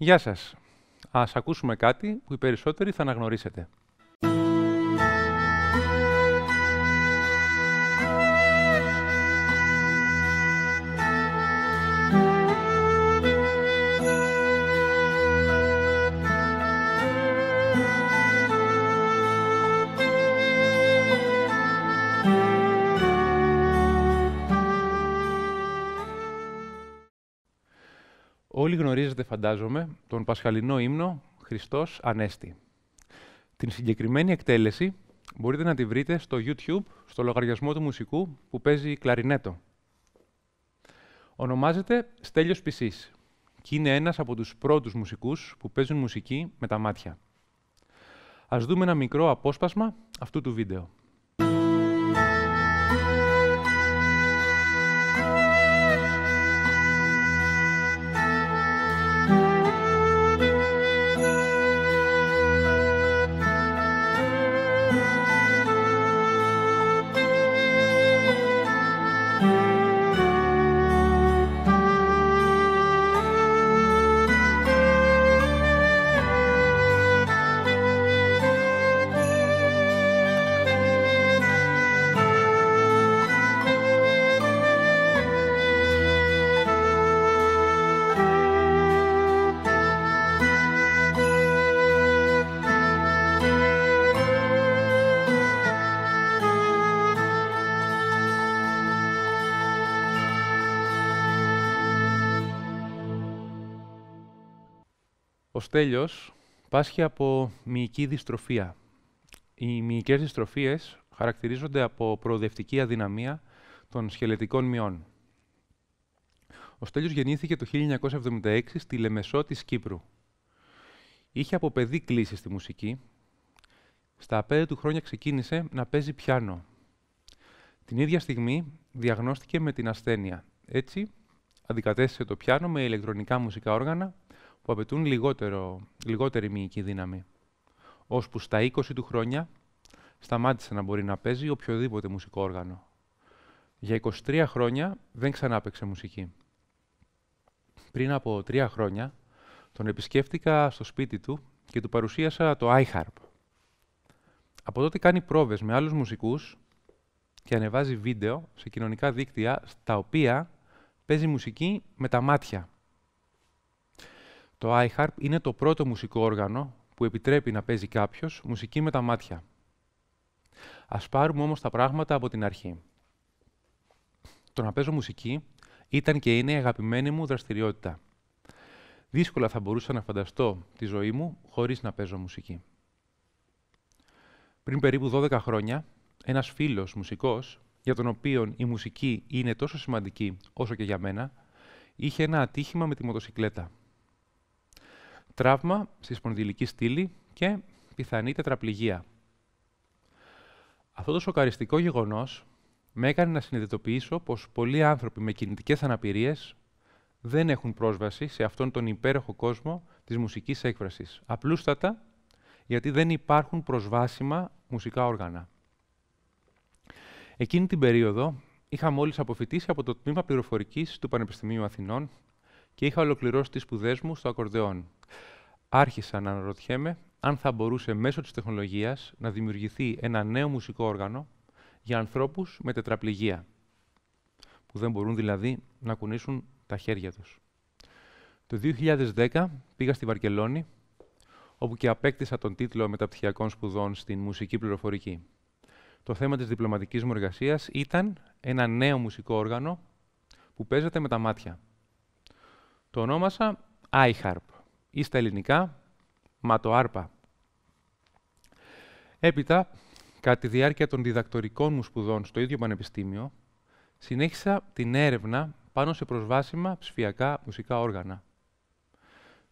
Γεια σας. Ας ακούσουμε κάτι που οι περισσότεροι θα αναγνωρίσετε. Γνωρίζετε, φαντάζομαι, τον πασχαλινό ύμνο «Χριστός Ανέστη». Την συγκεκριμένη εκτέλεση μπορείτε να τη βρείτε στο YouTube, στο λογαριασμό του μουσικού που παίζει κλαρινέτο. Ονομάζεται Στέλιος Πισής και είναι ένας από τους πρώτους μουσικούς που παίζουν μουσική με τα μάτια. Ας δούμε ένα μικρό απόσπασμα αυτού του βίντεο. Ο Στέλιος πάσχει από μυϊκή δυστροφία. Οι μυϊκές δυστροφίες χαρακτηρίζονται από προοδευτική αδυναμία των σχελετικών μειών. Ο Στέλιος γεννήθηκε το 1976 στη Λεμεσό της Κύπρου. Είχε από παιδί κλείσει στη μουσική. Στα πέντε του χρόνια ξεκίνησε να παίζει πιάνο. Την ίδια στιγμή διαγνώστηκε με την ασθένεια. Έτσι, αντικατέστησε το πιάνο με ηλεκτρονικά μουσικά όργανα που απαιτούν λιγότερο, λιγότερη μυϊκή δύναμη. Ώσπου στα 20 του χρόνια σταμάτησε να μπορεί να παίζει οποιοδήποτε μουσικό όργανο. Για 23 χρόνια δεν ξανά παίξε μουσική. Πριν από τρία χρόνια τον επισκέφτηκα στο σπίτι του και του παρουσίασα το iHarp. Από τότε κάνει πρόβες με άλλους μουσικούς και ανεβάζει βίντεο σε κοινωνικά δίκτυα στα οποία παίζει μουσική με τα μάτια. Το iHarp είναι το πρώτο μουσικό όργανο που επιτρέπει να παίζει κάποιος μουσική με τα μάτια. Ας πάρουμε όμως τα πράγματα από την αρχή. Το να παίζω μουσική ήταν και είναι η αγαπημένη μου δραστηριότητα. Δύσκολα θα μπορούσα να φανταστώ τη ζωή μου χωρίς να παίζω μουσική. Πριν περίπου 12 χρόνια, ένας φίλος μουσικός, για τον οποίο η μουσική είναι τόσο σημαντική όσο και για μένα, είχε ένα ατύχημα με τη μοτοσυκλέτα τραύμα στη σπονδυλική στήλη και πιθανή τετραπληγία. Αυτό το σοκαριστικό γεγονός με έκανε να συνειδητοποιήσω πως πολλοί άνθρωποι με κινητικές αναπηρίες δεν έχουν πρόσβαση σε αυτόν τον υπέροχο κόσμο της μουσικής έκφρασης. Απλούστατα, γιατί δεν υπάρχουν προσβάσιμα μουσικά όργανα. Εκείνη την περίοδο είχα μόλις αποφυτίσει από το Τμήμα Πληροφορικής του Πανεπιστημίου Αθηνών και είχα ολοκληρώσει τις σπουδές μου στο ακορδεόν. Άρχισα να αναρωτιέμαι αν θα μπορούσε μέσω της τεχνολογίας να δημιουργηθεί ένα νέο μουσικό όργανο για ανθρώπους με τετραπληγία, που δεν μπορούν δηλαδή να κουνήσουν τα χέρια τους. Το 2010 πήγα στη Βαρκελόνη, όπου και απέκτησα τον τίτλο μεταπτυχιακών σπουδών στην μουσική πληροφορική. Το θέμα της διπλωματικής μου εργασίας ήταν ένα νέο μουσικό όργανο που παίζεται με τα μάτια. Το ονόμασα iHarp ή στα ελληνικά ματοάρπα. Έπειτα, κατά τη διάρκεια των διδακτορικών μου σπουδών στο ίδιο πανεπιστήμιο, συνέχισα την έρευνα πάνω σε προσβάσιμα ψηφιακά μουσικά όργανα.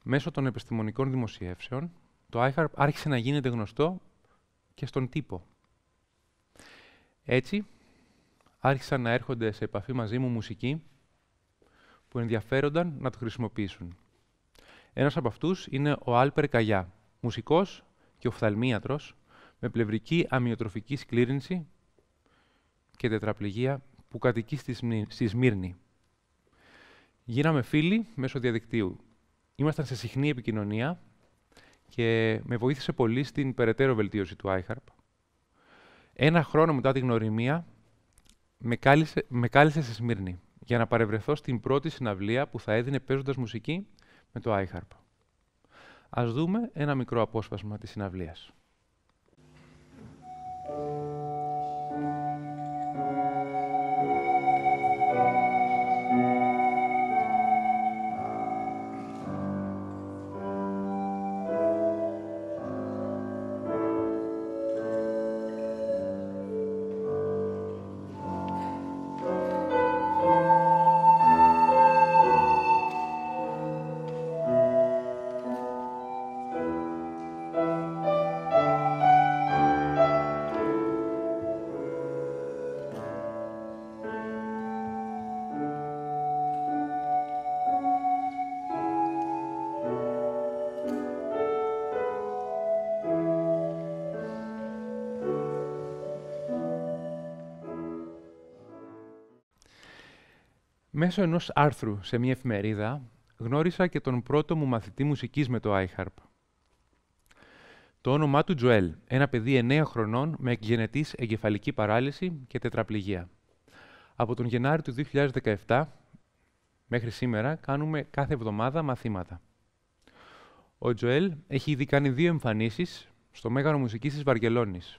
Μέσω των επιστημονικών δημοσιεύσεων, το iHarp άρχισε να γίνεται γνωστό και στον τύπο. Έτσι, άρχισαν να έρχονται σε επαφή μαζί μου μουσικοί που ενδιαφέρονταν να το χρησιμοποιήσουν. Ένας από αυτούς είναι ο Άλπερ Καγιά, μουσικός και οφθαλμίατρος με πλευρική αμυοτροφική σκλήρινση και τετραπληγία που κατοικεί στη Σμύρνη. Γίναμε φίλοι μέσω διαδικτύου. ήμασταν σε συχνή επικοινωνία και με βοήθησε πολύ στην περαιτέρω βελτίωση του iHarp. Ένα χρόνο μετά την γνωριμία, με κάλεσε, με κάλεσε σε Σμύρνη για να παρευρεθώ στην πρώτη συναυλία που θα έδινε παίζοντας μουσική με το iHarp. Ας δούμε ένα μικρό απόσπασμα της συναυλίας. Μέσω ενός άρθρου σε μια εφημερίδα γνώρισα και τον πρώτο μου μαθητή μουσικής με το iHarp. Το όνομά του Τζοέλ, ένα παιδί 9 χρονών με εκγενετής εγκεφαλική παράλυση και τετραπληγία. Από τον Γενάρη του 2017 μέχρι σήμερα κάνουμε κάθε εβδομάδα μαθήματα. Ο Τζοέλ έχει ήδη κάνει δύο εμφανίσεις στο Μέγαρο Μουσικής της Βαργελόνης.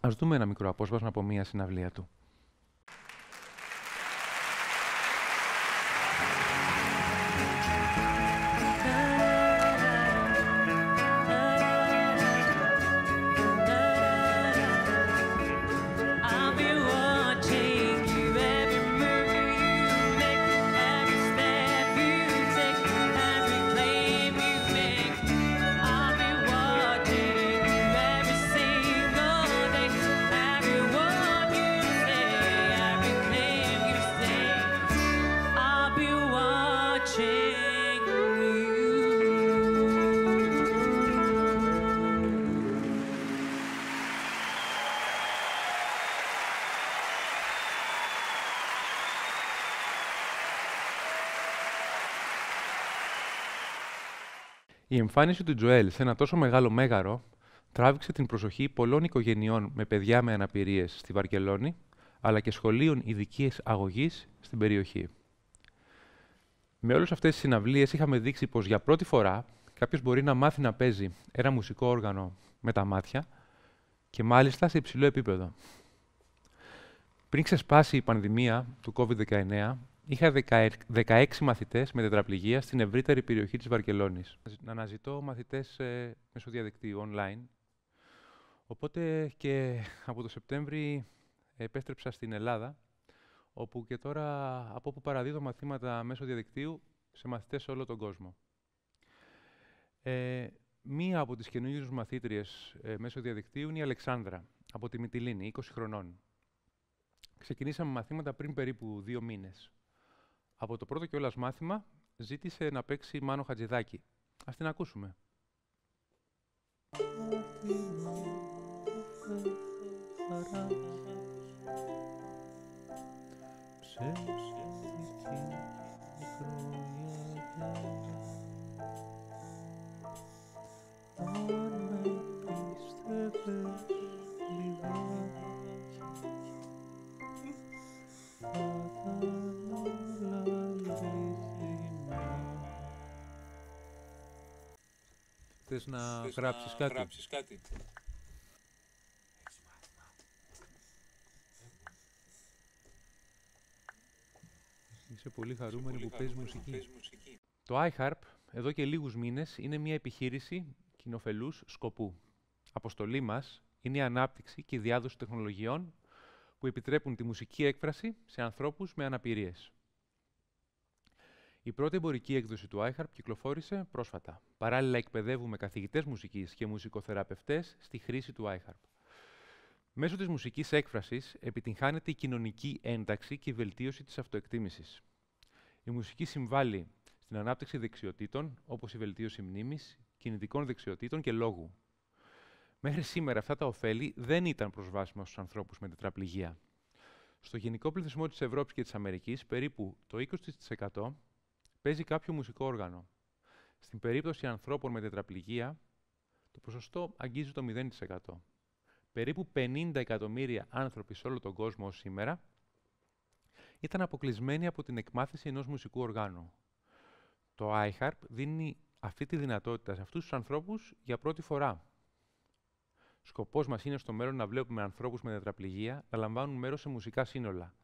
Ας δούμε ένα μικρό απόσπασμα από μία συναυλία του. Η εμφάνιση του Τζοέλ σε ένα τόσο μεγάλο μέγαρο τράβηξε την προσοχή πολλών οικογενειών με παιδιά με αναπηρίες στη Βαρκελόνη, αλλά και σχολείων ειδικής αγωγής στην περιοχή. Με όλες αυτές τις συναυλίες είχαμε δείξει πως για πρώτη φορά κάποιος μπορεί να μάθει να παίζει ένα μουσικό όργανο με τα μάτια και μάλιστα σε υψηλό επίπεδο. Πριν ξεσπάσει η πανδημία του COVID-19, Είχα 16 μαθητές με τετραπληγία στην ευρύτερη περιοχή της Βαρκελόνης. Να αναζητώ μαθητές ε, μέσω διαδικτύου, online. Οπότε και από το Σεπτέμβρη επέστρεψα στην Ελλάδα, όπου και τώρα από όπου παραδίδω μαθήματα μέσω διαδικτύου σε μαθητές σε όλο τον κόσμο. Ε, μία από τις καινούργιες μαθήτριες ε, μέσω διαδικτύου είναι η Αλεξάνδρα, από τη Μυτιλίνη, 20 χρονών. Ξεκινήσαμε μαθήματα πριν περίπου δύο μήνες. Από το πρώτο κιόλας μάθημα ζήτησε να παίξει Μάνο Χατζηδάκη. Ας την ακούσουμε. Θες να Θες γράψεις να κάτι; Γράψεις κάτι. Είσαι πολύ χαρούμενη που παίζεις μουσική. μουσική. Το iHarp εδώ και λίγους μήνες είναι μια επιχείρηση κοινοφελούς σκοπού. Αποστολή μας είναι η ανάπτυξη και η διάδοση τεχνολογιών που επιτρέπουν τη μουσική έκφραση σε ανθρώπους με αναπηρίες. Η πρώτη εμπορική έκδοση του iHarp κυκλοφόρησε πρόσφατα. Παράλληλα, εκπαιδεύουμε καθηγητές μουσικής και μουσικοθεραπευτές στη χρήση του iHarp. Μέσω της μουσικής έκφρασης επιτυγχάνεται η κοινωνική ένταξη και η βελτίωση της αυτοεκτίμησης. Η μουσική συμβάλλει στην ανάπτυξη δεξιοτήτων, όπως η βελτίωση μνήμης, κινητικών δεξιοτήτων και λόγου. Μέχρι σήμερα αυτά τα ωφέλη δεν ήταν προσβάσιμα στους ανθρώπους με τετραπληγία. Στο γενικό πληθυσμό της Ευρώπης και της Αμερικής, περίπου το 20% παίζει κάποιο μουσικό όργανο. Στην περίπτωση ανθρώπων με τετραπληγία, το ποσοστό αγγίζει το 0%. Περίπου 50 εκατομμύρια άνθρωποι σε όλο τον κόσμο σήμερα ήταν αποκλεισμένοι από την εκμάθηση ενός μουσικού οργάνου. Το iHarp δίνει αυτή τη δυνατότητα σε αυτούς τους ανθρώπους για πρώτη φορά. Σκοπός μας είναι στο μέλλον να βλέπουμε ανθρώπους με τετραπληγία να λαμβάνουν μέρος σε μουσικά σύνολα.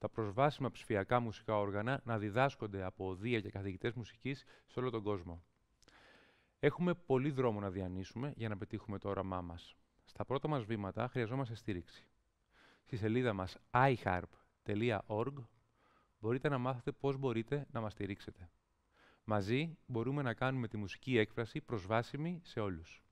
Τα προσβάσιμα ψηφιακά μουσικά όργανα να διδάσκονται από οδεία και καθηγητές μουσικής σε όλο τον κόσμο. Έχουμε πολύ δρόμο να διανύσουμε για να πετύχουμε το όραμά μας. Στα πρώτα μας βήματα χρειαζόμαστε στήριξη. Στη σελίδα μας iHarp.org μπορείτε να μάθετε πώς μπορείτε να μας στηρίξετε. Μαζί μπορούμε να κάνουμε τη μουσική έκφραση προσβάσιμη σε όλους.